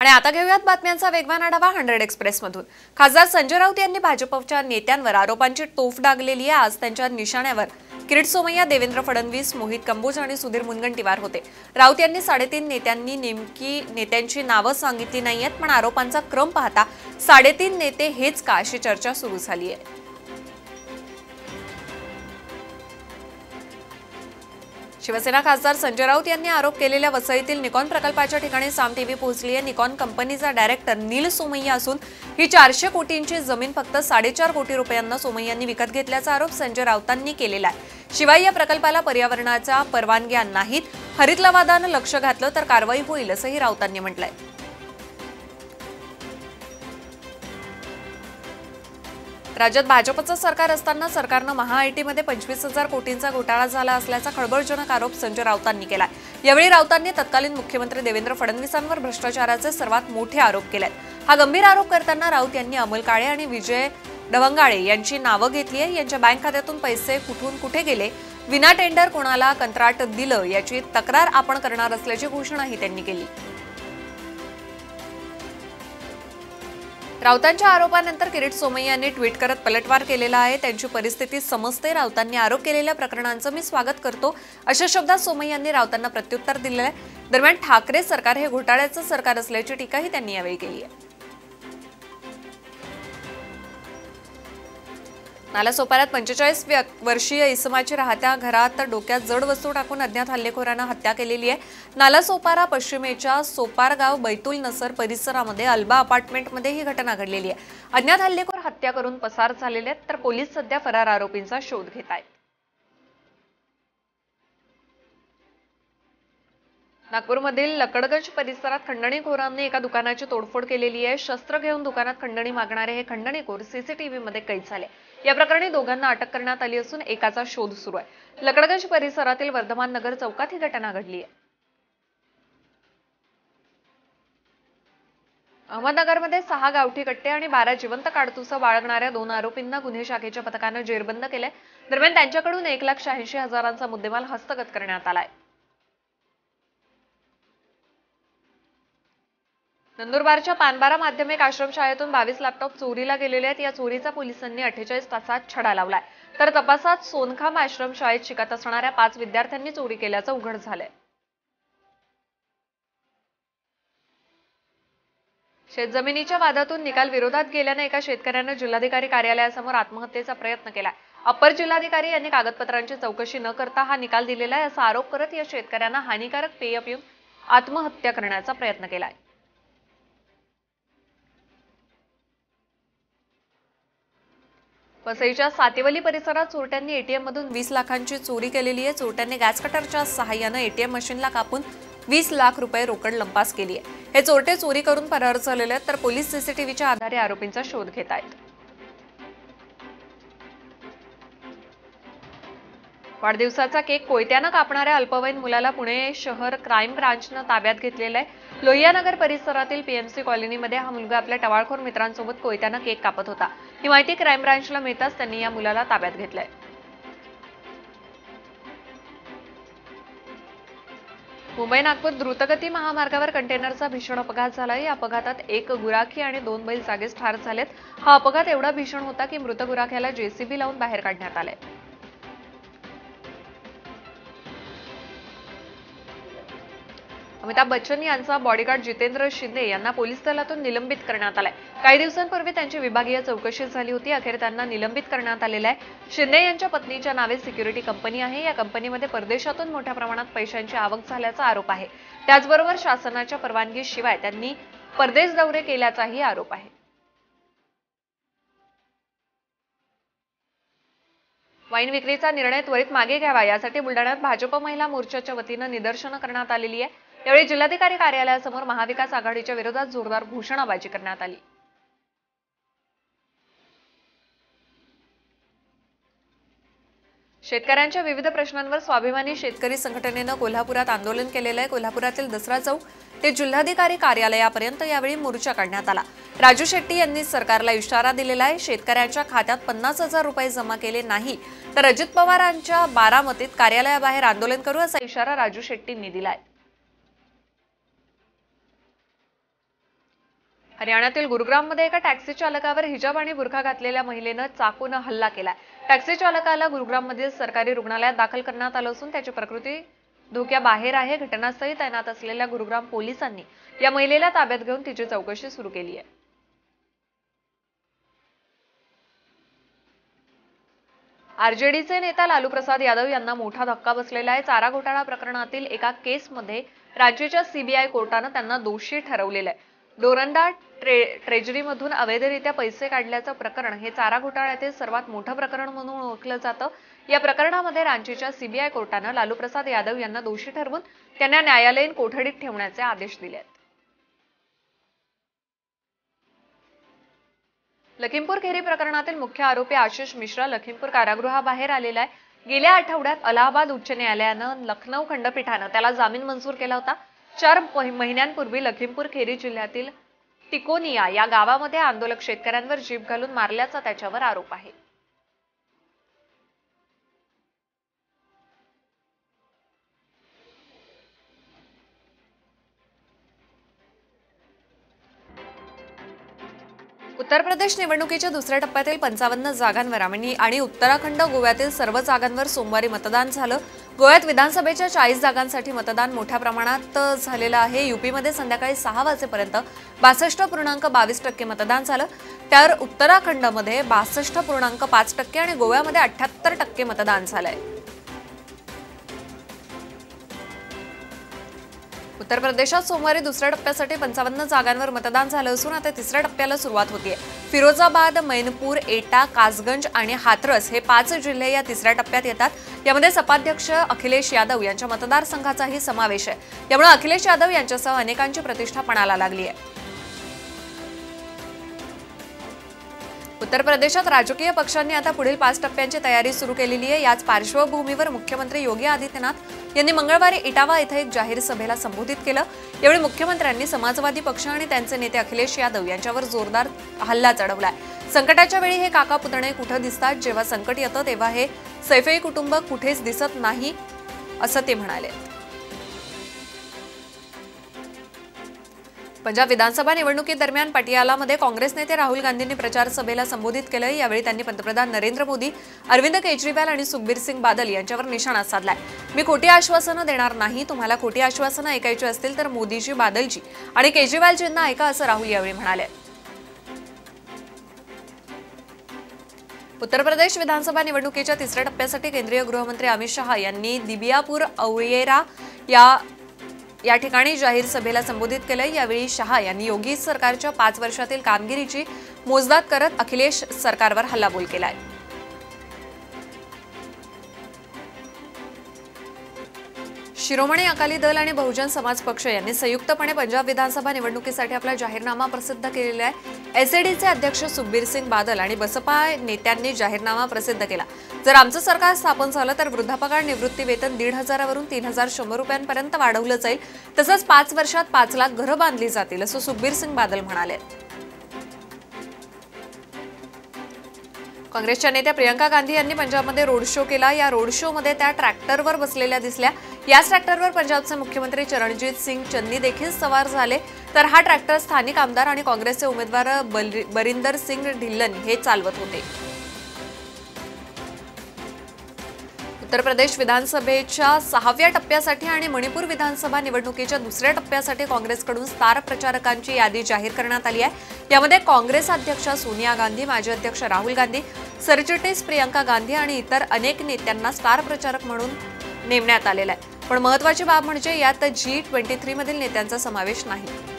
आणि आता घेऊयात बातम्यांचा वेगवान आढावा हंड्रेड एक्सप्रेसमधून. खासदार संजय राऊत यांनी भाजपच्या नेत्यांवर आरोपांची तोफ डागलेली आहे. आज त्यांच्या निशाण्यावर किरीट सोमय्या देवेंद्र फडणवीस मोहित कंबोज आणि सुधीर मुनगंटीवार होते. राऊत यांनी साडेतीन नेत्यांनी नेमकी नेत्यांची नावं सांगितली नाहीयेत पण आरोपांचा क्रम पाहता साडेतीन नेते हेच का अशी चर्चा सुरू झाली आहे? शिवसेना खासदार संजय राऊत यांनी आरोप केलेल्या वसईतील निकॉन प्रकल्पाच्या ठिकाणी साम टीव्ही पोहोचली आहे. निकॉन कंपनीचा डायरेक्टर नील सोमय्या असून ही चारशे कोटींची जमीन फक्त साडेचार कोटी रुपयांना सोमय्यांनी विकत घेतल्याचा आरोप संजय राऊतांनी केलेला आहे. शिवाय या प्रकल्पाला पर्यावरणाच्या परवानग्या नाहीत. हरित लवादानं लक्ष घातलं तर कारवाई होईल असंही राऊतांनी म्हटलंय. राज्यात भाजपचं सरकार असताना सरकारनं महाआयटीमध्ये पंचवीस हजार कोटींचा घोटाळा झाला असल्याचा खळबळजनक आरोप संजय राऊतांनी केलाय. यावेळी राऊतांनी तत्कालीन मुख्यमंत्री देवेंद्र फडणवीसांवर भ्रष्टाचाराचे सर्वात मोठे आरोप केलेत. हा गंभीर आरोप करताना राऊत यांनी अमोल काळे आणि विजय डवंगाळे यांची नावं घेतली आहे. यांच्या बँक खात्यातून पैसे कुठून कुठे गेले? विना टेंडर कोणाला कंत्राट दिलं? याची तक्रार आपण करणार असल्याची घोषणाही त्यांनी केली. राऊतांच्या आरोपानंतर किरीट सोमय्या यांनी ट्विट करत पलटवार केलेला आहे. त्यांची परिस्थिती समजते. राऊतांनी आरोप केलेल्या प्रकरणांचं मी स्वागत करतो. अशा शब्दात सोमय्या यांनी राऊतांना प्रत्युत्तर दिलेलं आहे. दरम्यान ठाकरे सरकार हे घोटाळ्याचं सरकार असल्याची टीकाही त्यांनी यावेळी केली आहे. नालासोपाऱ्यात पंचेचाळीस वर्षीय इसमाची राहत्या घरात डोक्यात जड वस्तू टाकून अज्ञात हल्लेखोरांना हत्या केलेली आहे. नालासोपारा पश्चिमेच्या सोपारगाव बैतुल नसर परिसरामध्ये अल्बा अपार्टमेंटमध्ये ही घटना घडलेली आहे. अज्ञात हल्लेखोर हत्या करून पसार झालेले आहेत तर पोलीस सध्या फरार आरोपींचा शोध घेत आहेत. नागपूरमधील लकडगंज परिसरात खंडणीखोरांनी एका दुकानाची तोडफोड केलेली आहे. शस्त्र घेऊन दुकानात खंडणी मागणारे हे खंडणीखोर सीसीटीव्ही मध्ये कैद झाले. या प्रकरणी दोघांना अटक करण्यात आली असून एकाचा शोध सुरू आहे. लकडगंज परिसरातील वर्धमान नगर चौकात ही घटना घडली आहे. अहमदनगरमध्ये सहा गावठी कट्टे आणि बारा जिवंत काडतुसं बाळगणाऱ्या दोन आरोपींना गुन्हे शाखेच्या पथकानं जेरबंद केलंय. दरम्यान त्यांच्याकडून एक लाख शहाऐंशी हजारांचा मुद्देमाल हस्तगत करण्यात आलाय. नंदुरबारच्या पानबारा माध्यमिक आश्रमशाळेतून बावीस लॅपटॉप चोरीला गेलेले आहेत. या चोरीचा पोलिसांनी अठ्ठेचाळीस तासात छडा लावलाय. तर तपासात सोनखाम आश्रमशाळेत शिकत असणाऱ्या पाच विद्यार्थ्यांनी चोरी केल्याचं उघड झालंय. शेतजमिनीच्या वादातून निकाल विरोधात गेल्यानं एका शेतकऱ्यानं जिल्हाधिकारी कार्यालयासमोर आत्महत्येचा प्रयत्न केला अपर जिल्हाधिकारी यांनी कागदपत्रांची चौकशी न करता हा निकाल दिलेला आहे असा आरोप करत या शेतकऱ्यांना हानिकारक पेय पिऊन आत्महत्या करण्याचा प्रयत्न केलाय. वसईच्या सातेवली परिसरात चोरट्यांनी एटीएम मधून वीस लाखांची चोरी केलेली आहे. चोरट्यांनी गॅस कटरच्या सहाय्यानं एटीएम मशीनला कापून वीस लाख रुपये रोकड लंपास केली आहे. हे चोरटे चोरी करून फरार झालेले आहेत तर पोलीस सीसीटीव्हीच्या आधारे आरोपींचा शोध घेत आहेत. वाढदिवसाचा केक कोयत्यानं कापणाऱ्या अल्पवयीन मुलाला पुणे शहर क्राईम ब्रांचनं ताब्यात घेतलेला आहे. लोहियानगर परिसरातील पीएमसी कॉलनीमध्ये हा मुलगा आपल्या टवाळखोर मित्रांसोबत कोयत्यानं केक कापत होता. ही माहिती क्राईम ब्रांचला मिळताच त्यांनी या मुलाला ताब्यात घेतलंय. मुंबई नागपूर द्रुतगती महामार्गावर कंटेनरचा भीषण अपघात झाला या अपघातात एक गुराखी आणि दोन बैल जागेच ठार झालेत. हा अपघात एवढा भीषण होता की मृत गुराख्याला जेसीबी लावून बाहेर काढण्यात आलाय. अमिताभ बच्चन यांचा बॉडीगार्ड जितेंद्र शिंदे यांना पोलीस दलातून निलंबित करण्यात आलाय. काही दिवसांपूर्वी त्यांची विभागीय चौकशी झाली होती. अखेर त्यांना निलंबित करण्यात आलेलं आहे. शिंदे यांच्या पत्नीच्या नावे सिक्युरिटी कंपनी आहे. या कंपनीमध्ये परदेशातून मोठ्या प्रमाणात पैशांची आवक झाल्याचा आरोप आहे. त्याचबरोबर शासनाच्या परवानगीशिवाय त्यांनी परदेश दौरे केल्याचाही आरोप आहे. वाईन विक्रीचा निर्णय त्वरित मागे घ्यावा यासाठी बुलढाण्यात भाजप महिला मोर्चाच्या वतीनं निदर्शनं करण्यात आलेली आहे. यावेळी जिल्हाधिकारी कार्यालयासमोर महाविकास आघाडीच्या विरोधात जोरदार घोषणाबाजी करण्यात आली. शेतकऱ्यांच्या विविध प्रश्नांवर स्वाभिमानी शेतकरी संघटनेनं कोल्हापुरात आंदोलन केलेलं आहे. कोल्हापुरातील दसरा चौक ते जिल्हाधिकारी कार्यालयापर्यंत यावेळी मोर्चा काढण्यात आला. राजू शेट्टी यांनी सरकारला इशारा दिलेला आहे शेतकऱ्यांच्या खात्यात पन्नास हजार रुपये जमा केले नाही तर अजित पवारांच्या बारामतीत कार्यालयाबाहेर आंदोलन करू असा इशारा राजू शेट्टींनी दिला आहे हरियाणातील गुरुग्राममध्ये एका टॅक्सी चालकावर हिजाब आणि बुरखा घातलेल्या महिलेनं चाकूनं हल्ला केलाय. टॅक्सी चालकाला गुरुग्राममधील सरकारी रुग्णालयात दाखल करण्यात आलं असून त्याची प्रकृती धोक्याबाहेर आहे. घटनास्थळी तैनात असलेल्या गुरुग्राम पोलिसांनी या महिलेला ताब्यात घेऊन तिची चौकशी सुरू केली आहे. आरजेडीचे नेता लालू प्रसाद यादव यांना मोठा धक्का बसलेला आहे. चारा घोटाळा प्रकरणातील एका केसमध्ये राज्याच्या सीबीआय कोर्टानं त्यांना दोषी ठरवलेलं आहे. डोरंडा ट्रे ट्रेजरीमधून अवैधरित्या पैसे काढल्याचं प्रकरण हे चारा घोटाळ्यातील सर्वात मोठं प्रकरण म्हणून ओळखलं जातं. या प्रकरणामध्ये रांचीच्या सीबीआय कोर्टानं लालू प्रसाद यादव यांना दोषी ठरवून त्यांना न्यायालयीन कोठडीत ठेवण्याचे आदेश दिले लखीमपूर खेरी प्रकरणातील मुख्य आरोपी आशिष मिश्रा लखीमपूर कारागृहाबाहेर आलेला आहे. गेल्या आठवड्यात अलाहाबाद उच्च न्यायालयानं लखनौ खंडपीठानं त्याला जामीन मंजूर केला होता. चार महिन्यांपूर्वी लखीमपूर खेरी जिल्ह्यातील तिकोनिया या गावामध्ये आंदोलक शेतकऱ्यांवर जीप घालून मारल्याचा त्याच्यावर आरोप आहे. उत्तर प्रदेश निवडणुकीच्या दुसऱ्या टप्प्यातील पंचावन्न जागांवर आणि उत्तराखंड गोव्यातील सर्व जागांवर सोमवारी मतदान झालं. गोव्यात विधानसभेच्या चाळीस जागांसाठी मतदान मोठ्या प्रमाणात झालेलं आहे. युपीमध्ये संध्याकाळी सहा वाजेपर्यंत बासष्ट पूर्णांक बावीस टक्के मतदान झालं. तर उत्तराखंडमध्ये बासष्ट पूर्णांक पाच टक्के आणि गोव्यामध्ये अठ्याहत्तर टक्के मतदान झालंय. उत्तर प्रदेशात सोमवारी दुसऱ्या टप्प्यासाठी पंचावन्न जागांवर मतदान झालं असून आता तिसऱ्या टप्प्याला सुरुवात होतीये. फिरोजाबाद मैनपूर एटा कासगंज आणि हाथरस हे पाच जिल्हे या तिसऱ्या टप्प्यात येतात. यामध्ये सपाध्यक्ष अखिलेश यादव यांच्या मतदारसंघाचाही समावेश आहे. त्यामुळे अखिलेश यादव यांच्यासह अनेकांची प्रतिष्ठा पणाला लागली आहे उत्तर प्रदेशात राजकीय पक्षांनी आता पुढील पाच टप्प्यांची तयारी सुरू केलेली आहे. याच पार्श्वभूमीवर मुख्यमंत्री योगी आदित्यनाथ यांनी मंगळवारी इटावा इथं एक जाहीर सभेला संबोधित केलं. यावेळी मुख्यमंत्र्यांनी समाजवादी पक्ष आणि त्यांचे नेते अखिलेश यादव यांच्यावर जोरदार हल्ला चढवलाय. संकटाच्या वेळी हे काका पुतणे कुठं दिसतात? जेव्हा संकट येतं तेव्हा हे सैफई कुटुंब कुठेच दिसत नाही असं ते म्हणाले. पंजाब विधानसभा निवडणुकीदरम्यान पटियालामध्ये काँग्रेस नेते राहुल गांधींनी प्रचार सभेला संबोधित केलं. यावेळी त्यांनी पंतप्रधान नरेंद्र मोदी अरविंद केजरीवाल आणि सुखबीर सिंग बादल यांच्यावर निशाणा साधलाय. मी खोटी आश्वासनं देणार नाही तुम्हाला खोटी आश्वासनं ऐकायची असतील तर मोदीजी बादलजी आणि केजरीवालजींना ऐका असं राहुल यावेळी म्हणाले. उत्तर प्रदेश विधानसभा निवडणुकीच्या तिसऱ्या टप्प्यासाठी केंद्रीय गृहमंत्री अमित शहा यांनी दिबियापूर औळेरा या या ठिकाणी जाहीर सभेला संबोधित केलं यावेळी शहा यांनी योगी सरकारच्या पाच वर्षातील कामगिरीची मोजदात करत अखिलेश सरकारवर हल्लाबोल केलाय. शिरोमणी अकाली दल आणि बहुजन समाज पक्ष यांनी संयुक्तपणे पंजाब विधानसभा निवडणुकीसाठी आपला जाहीरनामा प्रसिद्ध केलेला आहे. एसएडीचे अध्यक्ष सुखबीर सिंग बादल आणि बसपा नेत्यांनी जाहीरनामा प्रसिद्ध केला. जर आमचं सरकार स्थापन झालं तर वृद्धापकाळ निवृत्ती वेतन दीड हजारावरून तीन हजार शंभर रुपयांपर्यंत वाढवलं जाईल. तसंच पाच वर्षात पाच लाख घरं बांधली जातील असं सुखबीर सिंग बादल म्हणाले. काँग्रेसच्या नेत्या प्रियंका गांधी यांनी पंजाबमध्ये रोड शो केला. या रोड शोमध्ये त्या ट्रॅक्टरवर बसलेल्या दिसल्या. याच ट्रॅक्टरवर पंजाबचे मुख्यमंत्री चरणजीत सिंग चन्नी देखील सवार झाले. तर हा ट्रॅक्टर स्थानिक आमदार आणि काँग्रेसचे उमेदवार बरिंदर सिंग ढिल्लन हे चालवत होते. उत्तर प्रदेश विधानसभेच्या सहाव्या टप्प्यासाठी आणि मणिपूर विधानसभा निवडणुकीच्या दुसऱ्या टप्प्यासाठी काँग्रेसकडून स्टार प्रचारकांची यादी जाहीर करण्यात आली आहे. यामध्ये काँग्रेस अध्यक्ष सोनिया गांधी माजी अध्यक्ष राहुल गांधी सरचिटणीस प्रियंका गांधी आणि इतर अनेक नेत्यांना स्टार प्रचारक म्हणून नेमण्यात आलेला आहे. पण महत्वाची बाब म्हणजे यात जी ट्वेंटी थ्रीमधील नेत्यांचा समावेश नाही.